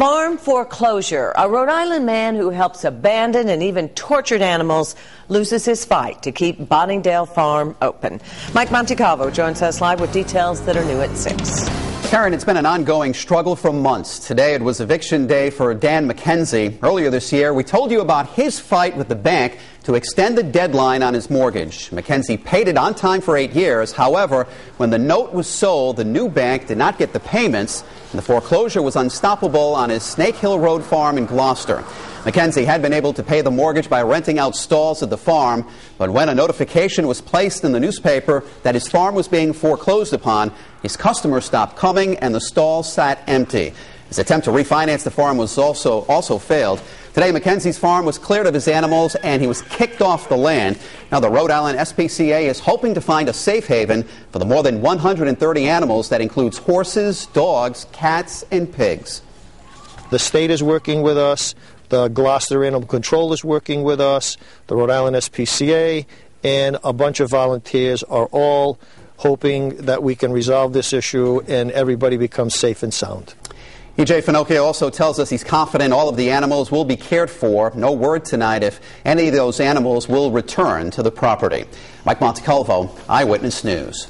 Farm foreclosure. A Rhode Island man who helps abandoned and even tortured animals loses his fight to keep Bonniedale Farm open. Mike Montecalvo joins us live with details that are new at 6. Karen, it's been an ongoing struggle for months. Today it was eviction day for Dan McKenzie. Earlier this year, we told you about his fight with the bank to extend the deadline on his mortgage. McKenzie paid it on time for eight years. However, when the note was sold, the new bank did not get the payments, and the foreclosure was unstoppable on his Snake Hill Road farm in Glocester. McKenzie had been able to pay the mortgage by renting out stalls at the farm, but when a notification was placed in the newspaper that his farm was being foreclosed upon, his customers stopped coming and the stalls sat empty. His attempt to refinance the farm was also, also failed. Today, McKenzie's farm was cleared of his animals and he was kicked off the land. Now, the Rhode Island SPCA is hoping to find a safe haven for the more than 130 animals that includes horses, dogs, cats, and pigs. The state is working with us. The Glocester Animal Control is working with us, the Rhode Island SPCA, and a bunch of volunteers are all hoping that we can resolve this issue and everybody becomes safe and sound. EJ Finocchio also tells us he's confident all of the animals will be cared for. No word tonight if any of those animals will return to the property. Mike Montecalvo, Eyewitness News.